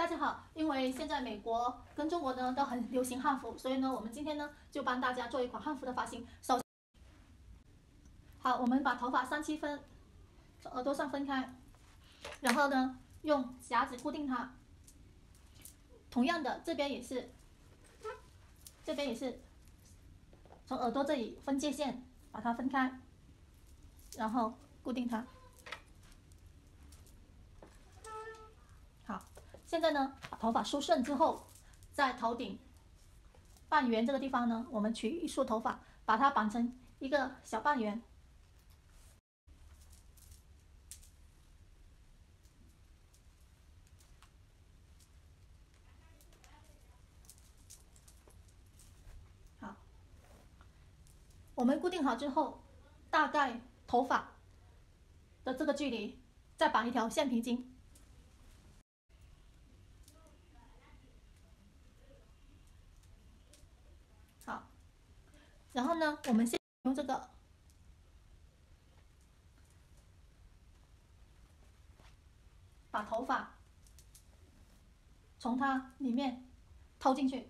大家好，因为现在美国跟中国呢都很流行汉服，所以呢，我们今天呢就帮大家做一款汉服的发型。首，好，我们把头发三七分，从耳朵上分开，然后呢用夹子固定它。同样的，这边也是，这边也是，从耳朵这里分界线把它分开，然后固定它。现在呢，把头发梳顺之后，在头顶半圆这个地方呢，我们取一束头发，把它绑成一个小半圆。好，我们固定好之后，大概头发的这个距离，再绑一条橡皮筋。然后呢，我们先用这个把头发从它里面掏进去。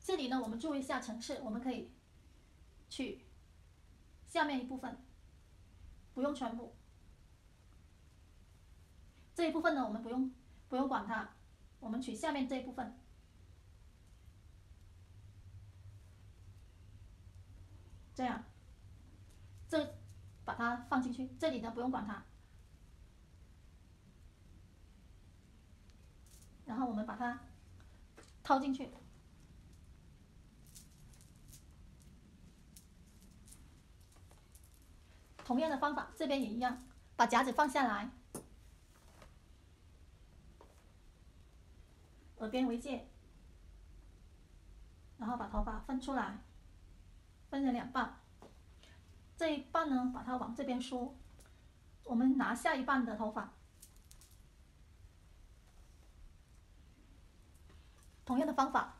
这里呢，我们注意一下层次，我们可以取下面一部分，不用全部。这一部分呢，我们不用不用管它。我们取下面这一部分，这样，这把它放进去，这里呢不用管它，然后我们把它掏进去，同样的方法，这边也一样，把夹子放下来。耳边为界，然后把头发分出来，分成两半。这一半呢，把它往这边梳。我们拿下一半的头发，同样的方法，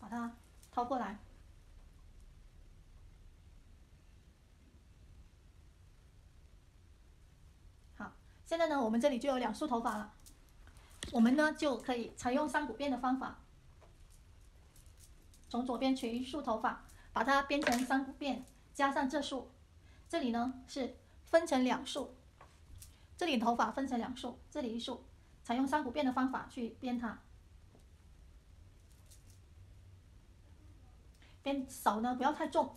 把它掏过来。好，现在呢，我们这里就有两束头发了。我们呢就可以采用三股辫的方法，从左边取一束头发，把它编成三股辫，加上这束，这里呢是分成两束，这里头发分成两束，这里一束，采用三股辫的方法去编它，编手呢不要太重，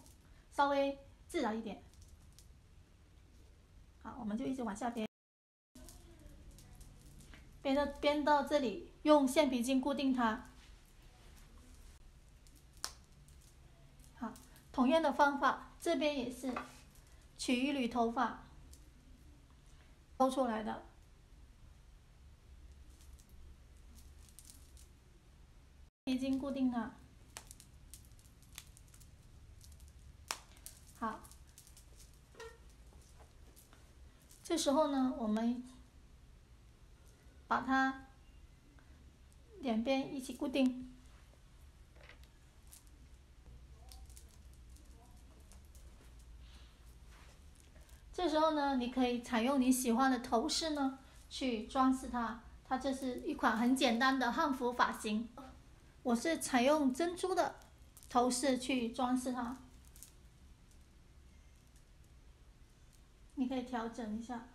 稍微自然一点。好，我们就一直往下编。编到编到这里，用橡皮筋固定它。好，同样的方法，这边也是取一缕头发抽出来的，橡皮筋固定它。好，这时候呢，我们。把它两边一起固定。这时候呢，你可以采用你喜欢的头饰呢，去装饰它。它这是一款很简单的汉服发型，我是采用珍珠的头饰去装饰它。你可以调整一下。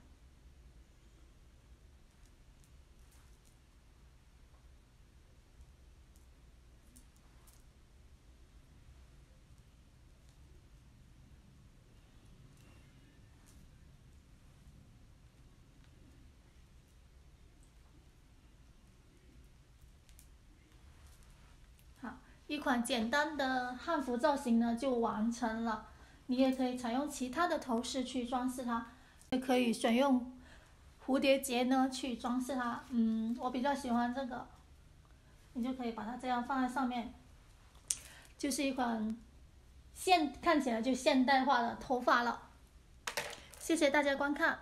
一款简单的汉服造型呢就完成了，你也可以采用其他的头饰去装饰它，也可以选用蝴蝶结呢去装饰它。嗯，我比较喜欢这个，你就可以把它这样放在上面，就是一款现看起来就现代化的头发了。谢谢大家观看。